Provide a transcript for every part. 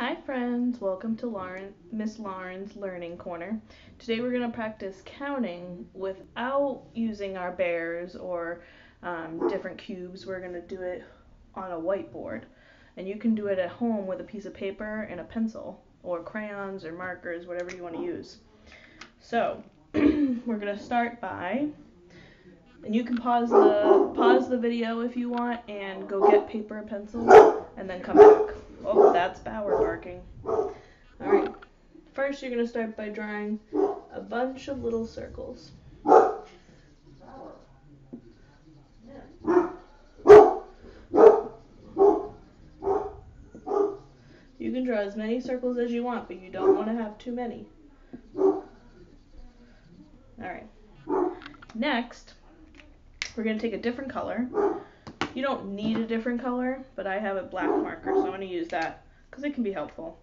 Hi friends, welcome to Lauren, Miss Lauren's Learning Corner. Today we're going to practice counting without using our bears or um, different cubes. We're going to do it on a whiteboard. And you can do it at home with a piece of paper and a pencil or crayons or markers, whatever you want to use. So we're going to start by, and you can pause the, pause the video if you want and go get paper and pencil and then come back. Oh, that's Bauer barking. Alright, first you're going to start by drawing a bunch of little circles. You can draw as many circles as you want, but you don't want to have too many. Alright, next we're going to take a different color you don't need a different color, but I have a black marker, so I'm going to use that because it can be helpful.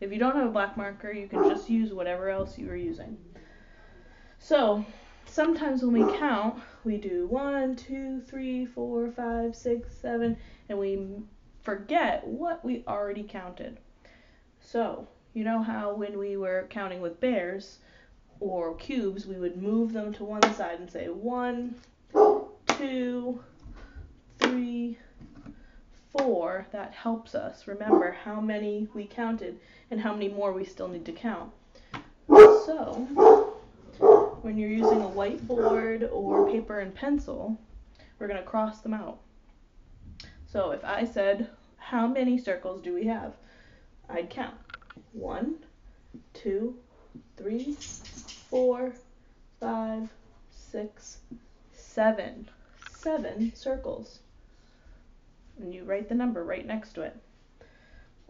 If you don't have a black marker, you can just use whatever else you are using. So, sometimes when we count, we do one, two, three, four, five, six, seven, and we forget what we already counted. So, you know how when we were counting with bears or cubes, we would move them to one side and say one, two, three, four, that helps us remember how many we counted and how many more we still need to count. So, when you're using a whiteboard or paper and pencil, we're going to cross them out. So if I said, how many circles do we have? I'd count. One, two, three, four, five, six, seven. Seven circles and you write the number right next to it.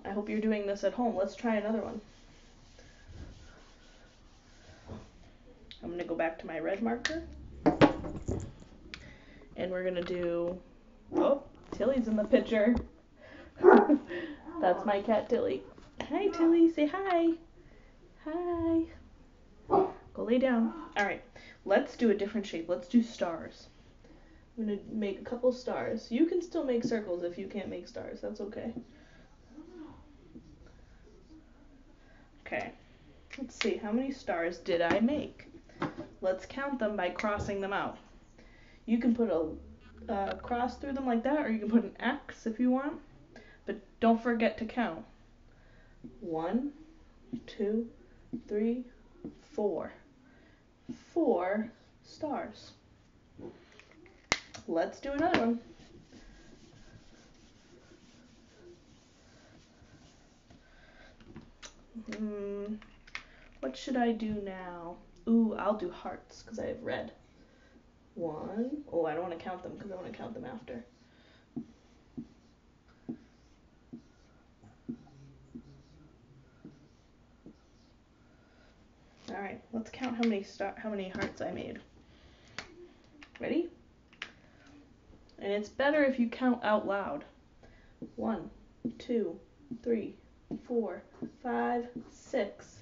I hope you're doing this at home. Let's try another one. I'm going to go back to my red marker. And we're going to do, oh, Tilly's in the picture. That's my cat Tilly. Hi Tilly, say hi. Hi. Go lay down. All right, let's do a different shape. Let's do stars. I'm to make a couple stars. You can still make circles if you can't make stars. That's okay. Okay. Let's see. How many stars did I make? Let's count them by crossing them out. You can put a uh, cross through them like that, or you can put an X if you want. But don't forget to count. One, two, three, four. Four stars. Let's do another one. Hmm, what should I do now? Ooh, I'll do hearts because I have red. One. Oh, I don't want to count them because I want to count them after. All right, let's count how many star how many hearts I made. Ready? And it's better if you count out loud. One, two, three, four, five, six,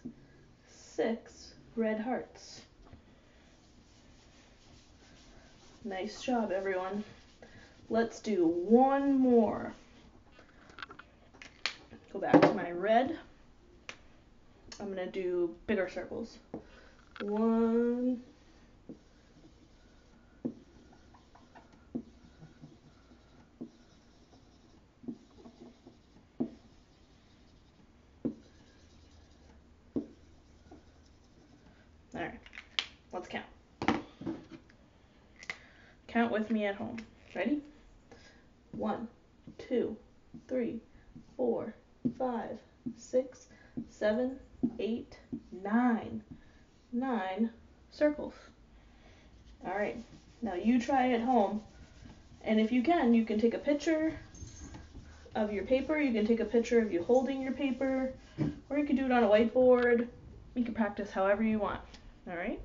six red hearts. Nice job, everyone. Let's do one more. Go back to my red. I'm going to do bigger circles. One, Alright, let's count. Count with me at home. Ready? One, two, three, four, five, six, seven, eight, nine. Nine circles. Alright, now you try at home. And if you can, you can take a picture of your paper. You can take a picture of you holding your paper. Or you can do it on a whiteboard. You can practice however you want. All right.